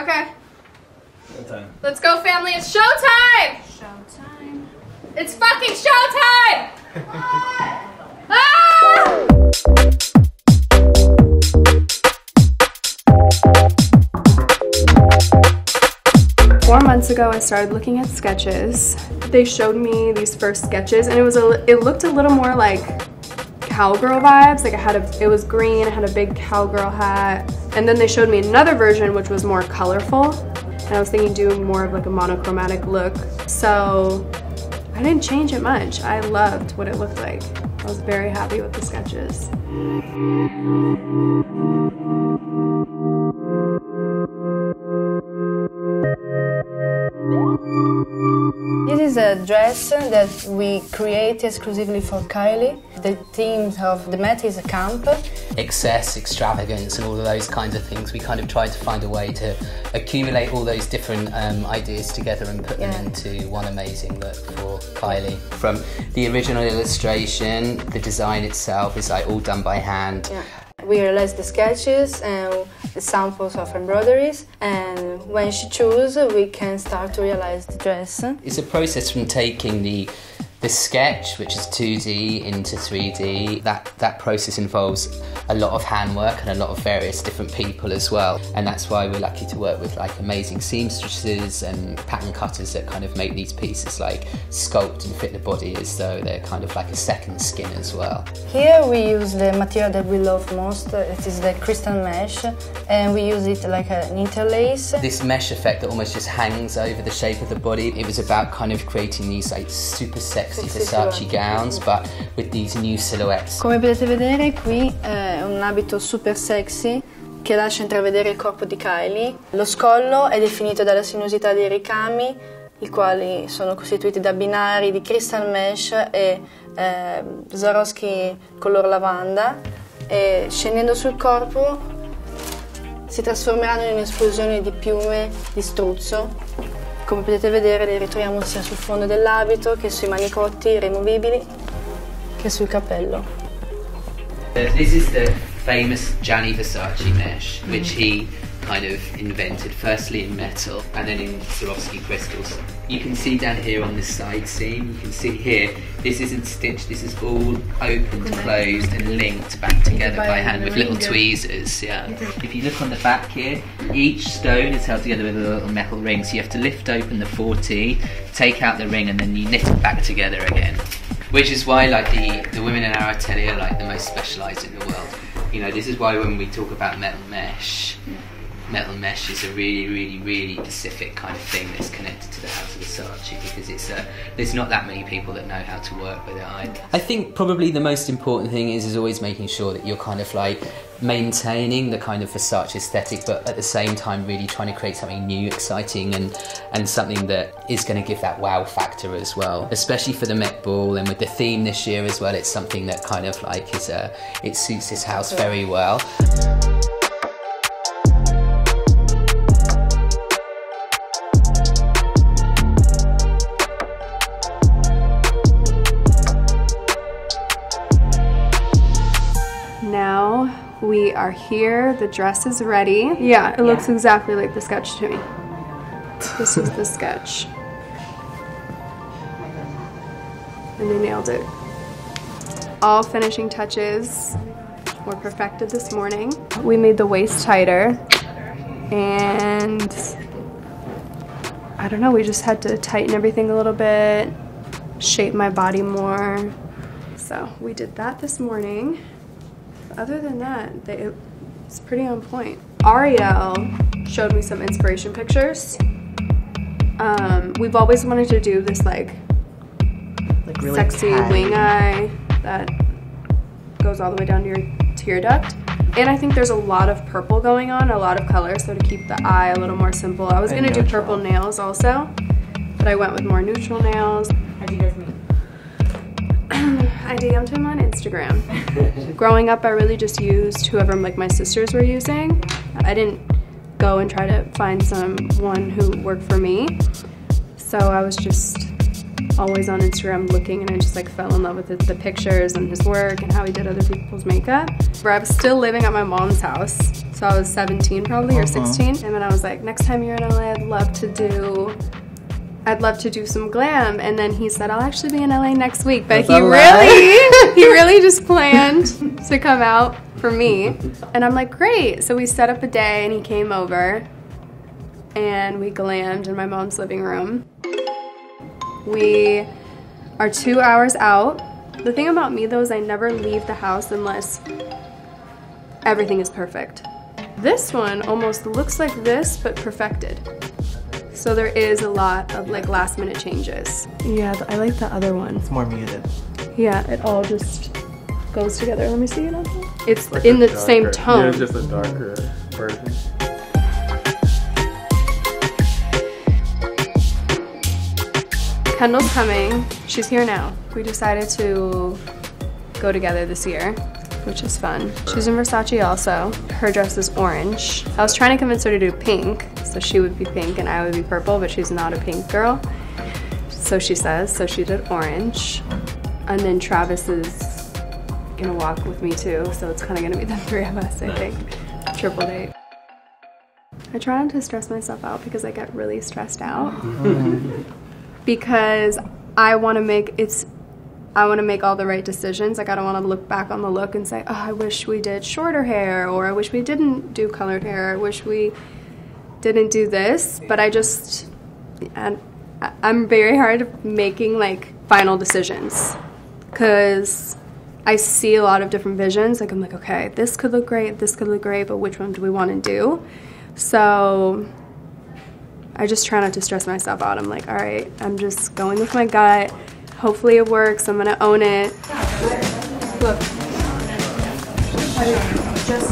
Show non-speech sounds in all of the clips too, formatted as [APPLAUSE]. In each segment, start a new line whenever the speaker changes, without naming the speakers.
Okay.
Showtime.
Let's go, family. It's showtime!
Showtime.
It's fucking showtime! [LAUGHS] ah! Four months ago, I started looking at sketches. They showed me these first sketches, and it was a, li- it looked a little more like cowgirl vibes. Like I had a, it was green. I had a big cowgirl hat, and then they showed me another version which was more colorful. And I was thinking doing more of like a monochromatic look. So I didn't change it much. I loved what it looked like. I was very happy with the sketches.
Dress that we create exclusively for Kylie. The theme of the Met is a camp.
excess, extravagance, and all of those kinds of things. We kind of tried to find a way to accumulate all those different um, ideas together and put them into one amazing look for Kylie. From the original illustration, the design itself is like all done by hand.
Yeah. We realized the sketches and the samples of embroideries, and when she chooses, we can start to realize the dress.
It's a process from taking the the sketch, which is 2D, into 3D. That that process involves a lot of handwork and a lot of various different people as well. And that's why we're lucky to work with like amazing seamstresses and pattern cutters that kind of make these pieces like sculpt and fit the body as though they're kind of like a second skin as well.
Here we use the material that we love most. It is the crystal mesh, and we use it like an interlace.
This mesh effect that almost just hangs over the shape of the body. It was about kind of creating these like super sexy
Sexy
Versace
silhouette.
gowns, but with these new silhouettes.
Come potete vedere qui è un abito super sexy che lascia intravedere il corpo di Kylie. Lo scollo è definito dalla sinuosità dei ricami, i quali sono costituiti da binari di crystal mesh e eh, Swarovski color lavanda. E scendendo sul corpo si trasformeranno in un'esplosione di piume di struzzo. Come potete vedere le ritroviamo sia sul fondo dell'abito che sui manicotti rimovibili che sul cappello.
Uh, This is the famous Gianni Versace mesh, which he kind of invented firstly in metal and then in Swarovski crystals. You can see down here on this side seam, you can see here, this isn't stitched, this is all opened, closed and linked back together by hand with little tweezers, yeah. [LAUGHS] If you look on the back here, each stone is held together with a little metal ring, so you have to lift open the 40, take out the ring and then you knit it back together again. Which is why like the, the women in our atelier are like the most specialised in the world. You know, this is why when we talk about metal mesh, metal mesh is a really, really, really specific kind of thing that's connected to the House of Versace because it's uh, there's not that many people that know how to work with it either. I think probably the most important thing is is always making sure that you're kind of like maintaining the kind of Versace aesthetic, but at the same time really trying to create something new, exciting, and and something that is going to give that wow factor as well. Especially for the Met Ball and with the theme this year as well, it's something that kind of like is uh, it suits this house very well.
We are here. The dress is ready. Yeah, it looks exactly like the sketch to me. This is the sketch. And they nailed it. All finishing touches were perfected this morning. We made the waist tighter and I don't know, we just had to tighten everything a little bit, shape my body more. So we did that this morning. Other than that, they, it's pretty on point. Ariel showed me some inspiration pictures. Um, we've always wanted to do this like,
Like really
sexy
catty.
wing eye that goes all the way down to your tear duct. And I think there's a lot of purple going on, a lot of color, so to keep the eye a little more simple. I was
And
gonna do purple nails also, but I went with more neutral nails.
How do you guys meet? [CLEARS THROAT]
I DM'd him on Instagram. Growing up, I really just used whoever like my sisters were using. I didn't go and try to find someone who worked for me. So I was just always on Instagram looking, and I just like fell in love with the, the pictures and his work and how he did other people's makeup. Where I was still living at my mom's house, so I was 17 probably or uh-huh. 16, and then I was like, next time you're in LA, I'd love to do. I'd love to do some glam, and then he said I'll actually be in LA next week. But
That's
he really, [LAUGHS] he really just planned to come out for me, and I'm like, great. So we set up a day, and he came over, and we glammed in my mom's living room. We are two hours out. The thing about me though is I never leave the house unless everything is perfect. This one almost looks like this but perfected. So there is a lot of like last minute changes. Yeah, I like the other one.
It's more muted.
Yeah, it all just goes together. Let me see it. It's
Like
in
a
the same tone.
Yeah, just a darker version.
Kendall's coming. She's here now. We decided to go together this year, which is fun. She's in Versace also. Her dress is orange. I was trying to convince her to do pink, so she would be pink and I would be purple, but she's not a pink girl. So she says, so she did orange. And then Travis is gonna walk with me too, so it's kind of gonna be the [LAUGHS] three of us, I think. Triple date. I try not to stress myself out because I get really stressed out mm-hmm. [LAUGHS] because I want to make it's I want to make all the right decisions. Like I don't want to look back on the look and say, "Oh, I wish we did shorter hair," or "I wish we didn't do colored hair," "I wish we didn't do this." But I just I'm very hard at making like final decisions because I see a lot of different visions. Like I'm like, okay, this could look great, this could look great, but which one do we want to do? So I just try not to stress myself out. I'm like, all right, I'm just going with my gut. Hopefully it works. I'm gonna own it. Look. Just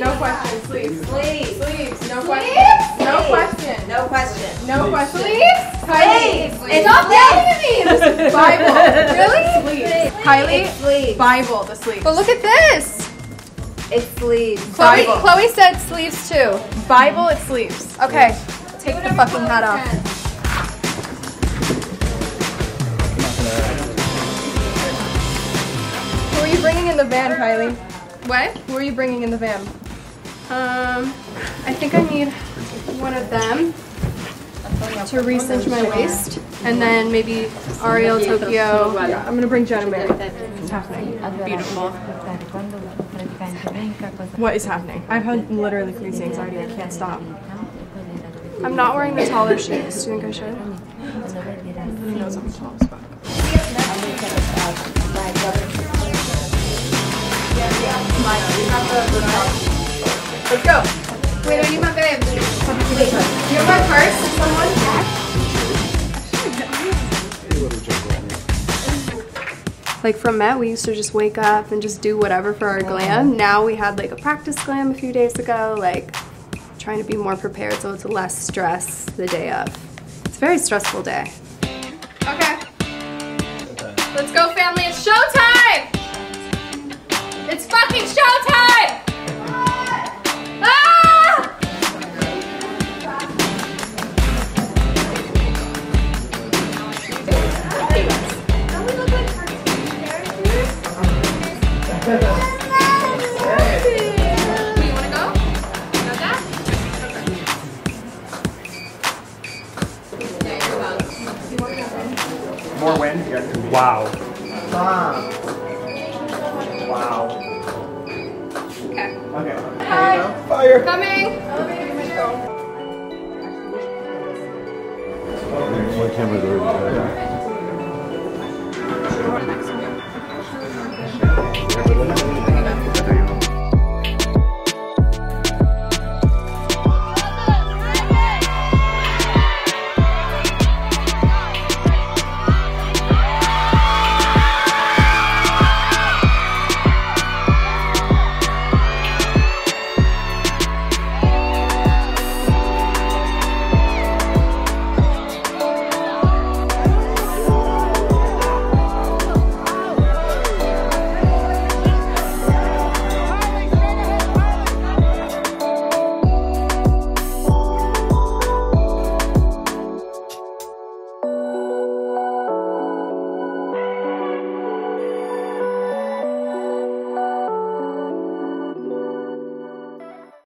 No question, sleeves. Sleeves. Sleeves. No question. No question.
No question.
No question. Sleeves? Kylie.
It's
Stop yelling at me. This is Bible. really?
Sleeves.
Kylie.
It's sleeves.
Bible, the sleeves. But look at this.
It's sleeves.
Chloe, Chloe said sleeves too. Bible, it's sleeves. Okay, take the fucking hat off. Who are you bringing in the van, Kylie? What? Who are you bringing in the van? Um, I think I need one of them to re-cinch my waist, and then maybe Ariel, Tokyo. Yeah, I'm gonna bring Jenna Mary. Beautiful.
What is happening? I've had literally crazy anxiety. I can't stop.
I'm not wearing the taller shoes. Do you think I should?
Knows I'm tall as fuck.
Let's go. Wait, I need my bag. You have my purse? Someone? Like from Met, we used to just wake up and just do whatever for our glam. Now we had like a practice glam a few days ago, like trying to be more prepared so it's less stress the day of. It's a very stressful day. Okay. Let's go, family. It's showtime! It's fucking showtime!
Wind? Yeah.
Wow.
Wow.
Okay.
Okay.
Hi.
Fire.
Coming.
One camera's already